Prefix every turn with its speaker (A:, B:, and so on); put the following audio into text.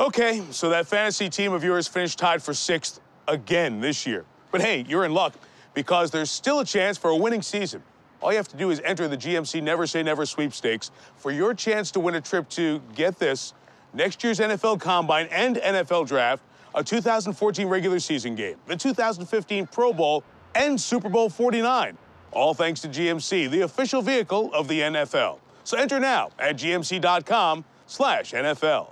A: Okay, so that fantasy team of yours finished tied for sixth again this year. But hey, you're in luck because there's still a chance for a winning season. All you have to do is enter the GMC Never Say Never sweepstakes for your chance to win a trip to, get this, next year's NFL Combine and NFL Draft, a 2014 regular season game, the 2015 Pro Bowl, and Super Bowl 49. All thanks to GMC, the official vehicle of the NFL. So enter now at gmc.com slash NFL.